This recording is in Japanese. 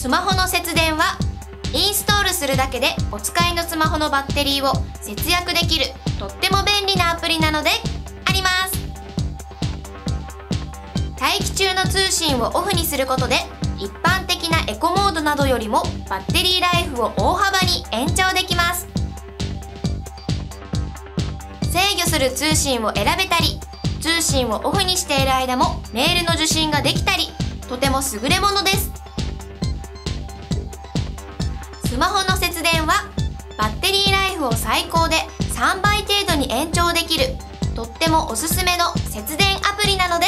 スマホの節電はインストールするだけでお使いのスマホのバッテリーを節約できるとっても便利なアプリなのであります。待機中の通信をオフにすることで一般的なエコモードなどよりもバッテリーライフを大幅に延長できます。制御する通信を選べたり通信をオフにしている間もメールの受信ができたりとても優れものです。マホの節電はバッテリーライフを最高で3倍程度に延長できるとってもおすすめの節電アプリなので